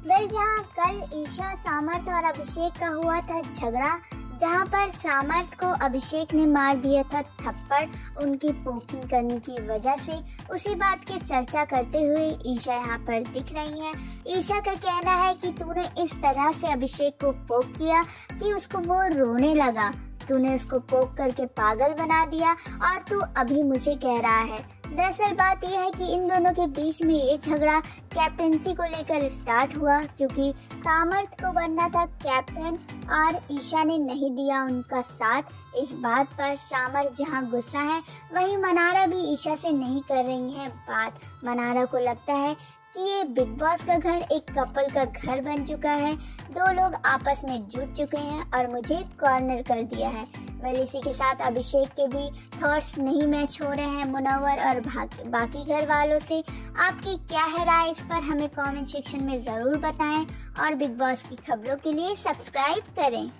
Well जहाँ कल ईशा, सामर्थ और अभिषेक का हुआ था झगड़ा, जहाँ पर सामर्थ को अभिषेक ने मार दिया था थप्पड़ उनकी पोकिंग करने की वजह से, उसी बात की चर्चा करते हुए ईशा यहाँ पर दिख रही है। ईशा का कहना है कि तूने इस तरह से अभिषेक को पोक किया कि उसको वो रोने लगा। तूने उसको पोक करके पागल बना दिया और तू अभी मुझे कह रहा है। दरअसल बात यह है कि इन दोनों के बीच में ये झगड़ा कैप्टनसी को लेकर स्टार्ट हुआ क्योंकि सामर्थ को बनना था। कैप्टन और ईशा ने नहीं दिया उनका साथ। इस बात पर सामर्थ जहाँ गुस्सा है, वहीं मनारा भी ईशा से नहीं कर रही है बात। मनारा को लगता है कि ये बिग बॉस का घर एक कपल का घर बन चुका है। दो लोग आपस में जुट चुके हैं और मुझे कॉर्नर कर दिया है। वेल इसी के साथ अभिषेक के भी थॉट्स नहीं मैच हो रहे हैं मुनवर और बाकी घर वालों से। आपकी क्या है राय इस पर हमें कमेंट सेक्शन में ज़रूर बताएँ और बिग बॉस की खबरों के लिए सब्सक्राइब करें।